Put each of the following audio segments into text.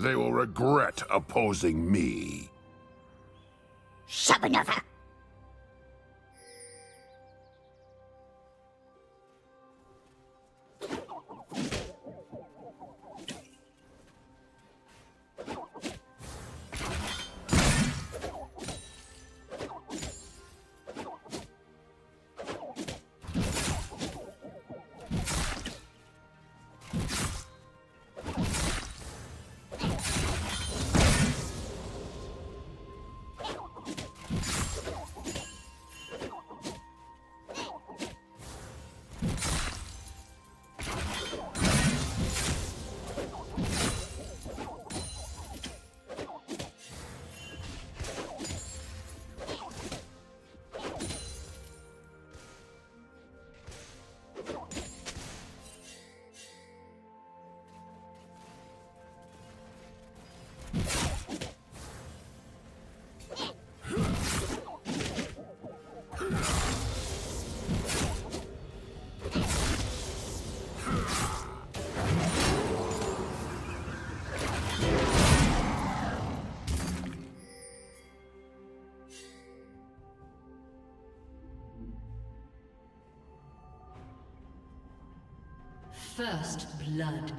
They will regret opposing me. Shabanova! First blood.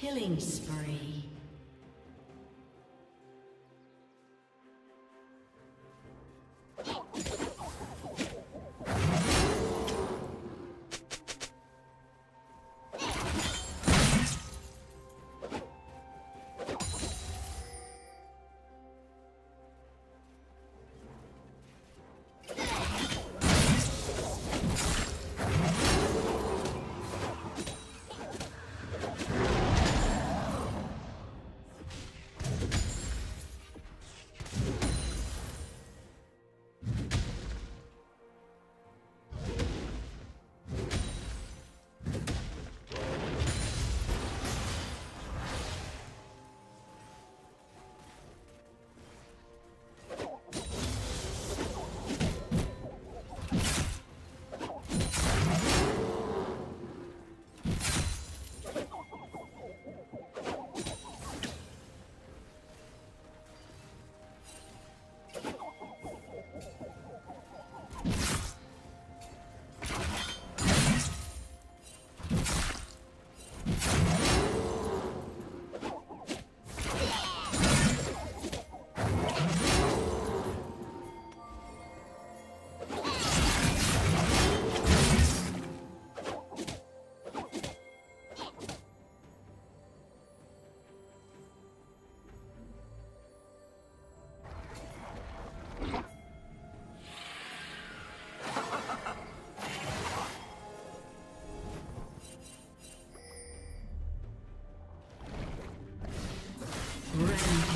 Killing spree.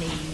Rampage.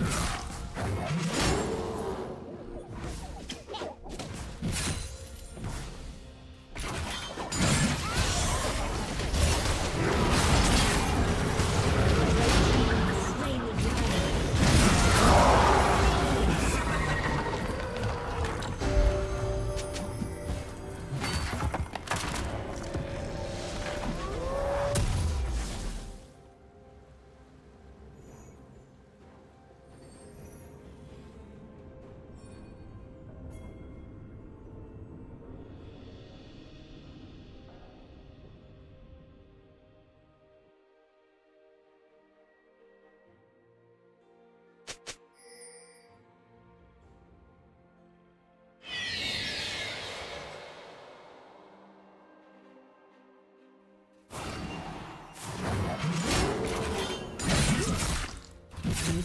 Yeah.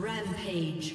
Rampage.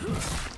Huh.